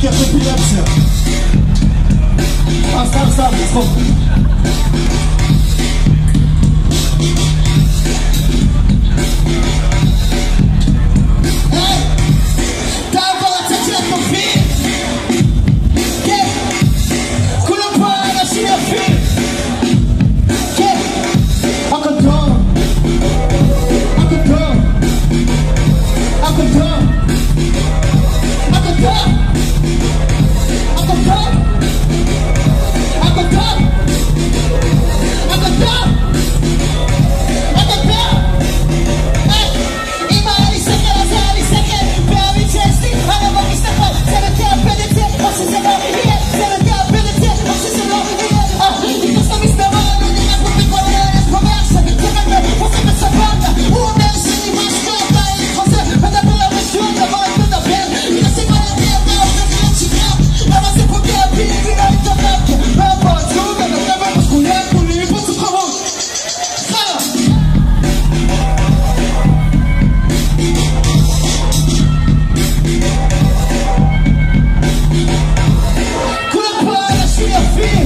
και αυτό πειράξε. Αυτά, fear.